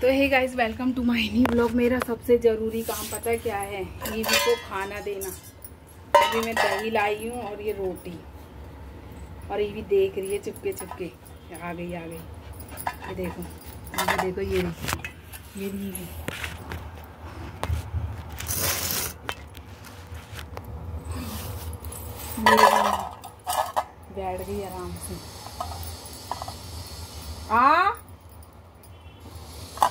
तो hey guys welcome to my new blog मेरा सबसे ज़रूरी काम पता है क्या है? ईवी को खाना देना। अभी मैं दही लाई हूँ और ये रोटी। और ये भी देख रही है चुपके चुपके। आ गई आ गई। ये देखो ये देखो, ये ये ईवी बैठ गई आराम से। आ?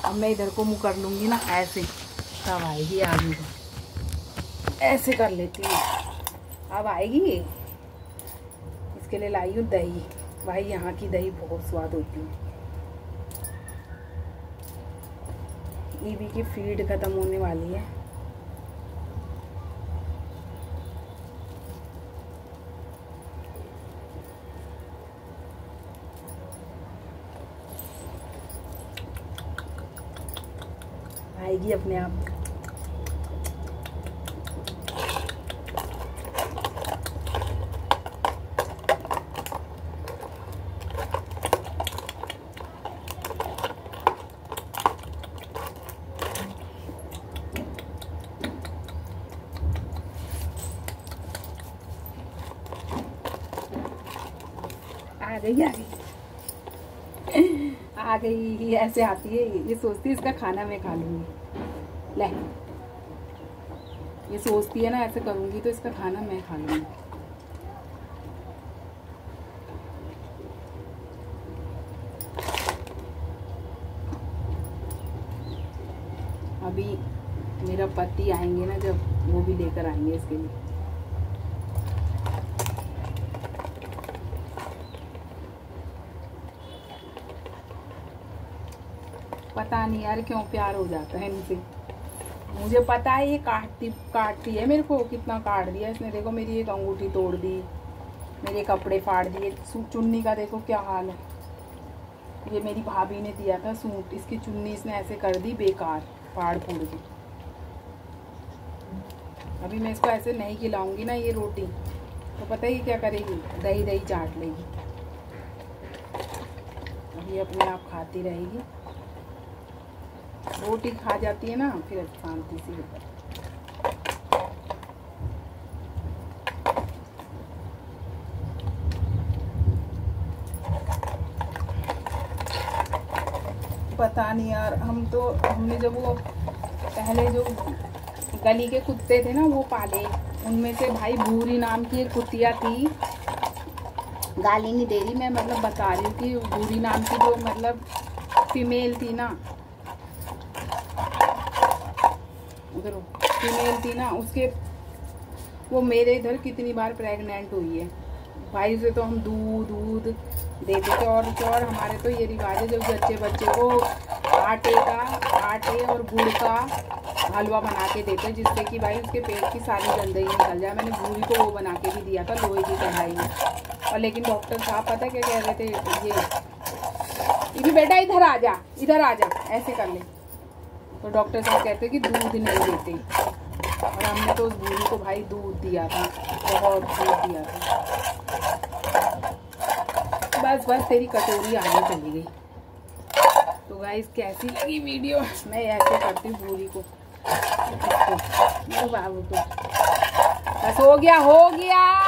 अब मैं इधर को मुँह कर लूँगी ना। ऐसे। तब आएगी आगे को ऐसे कर लेती हूँ। अब आएगी। इसके लिए लाई हूँ दही। भाई यहाँ की दही बहुत स्वाद होती है। ईवी की फ़ीड ख़त्म होने वाली है। आएगी अपने आप आ गई आ गई आ गई ऐसे आती है, ये सोचती है, इसका खाना मैं खा लूँगी। ले। ये सोचती है ना, ऐसे करूँगी तो इसका खाना मैं खा लूँगी। अभी मेरा पति आएँगे ना जब, वो भी लेकर आएँगे इसके लिए। पता नहीं यार क्यों प्यार हो जाता है इनसे। मुझे पता है ये काटती काटती है मेरे को कितना काट दिया इसने। देखो मेरी एक अंगूठी तोड़ दी, मेरे कपड़े फाड़ दिए। चुन्नी का देखो क्या हाल है। ये मेरी भाभी ने दिया था सूट, इसकी चुन्नी इसने ऐसे कर दी बेकार, फाड़ फूड़ दी। अभी मैं इसको ऐसे नहीं खिलाऊँगी ना ये रोटी तो पता ही क्या करेगी? दही दही चाट लेगी। अभी अपने आप खाती रहेगी। रोटी खा जाती है ना, फिर शांति से पता नहीं यार, हम तो हमने जब वो पहले जो गली के कुत्ते थे ना, वो पाले। उनमें से भाई भूरी नाम की एक कुतिया थी। गाली नहीं दे रही मैं मतलब बता रही हूँ कि भूरी नाम की जो मतलब फीमेल थी ना उधर फीमेल थी ना, उसके वो मेरे इधर कितनी बार प्रेग्नेंट हुई है। भाई से तो हम दूध दूध देते थे और और हमारे तो ये रिवाज है, जब बच्चे बच्चे को आटे का, आटे और गुड़ का हलवा बना के देते, जिससे कि भाई उसके पेट की सारी गंदगी निकल जाए। मैंने भूरी को वो बना के भी दिया था, लोहे की कढ़ाई में। और लेकिन डॉक्टर साहब पता क्या कह रहे थे? ये बेटा इधर आ जा, इधर आ जा, ऐसे कर ले। तो डॉक्टर साहब कहते कि दूध नहीं देते और हमने तो उस बूढ़ी को भाई दूध दिया था बहुत दूध दिया था बस बस तेरी कटोरी आगे चली गई तो गाइस कैसी लगी वीडियो मैं ऐसे करती हूँ बूढ़ी को बाबू को बस हो गया हो गया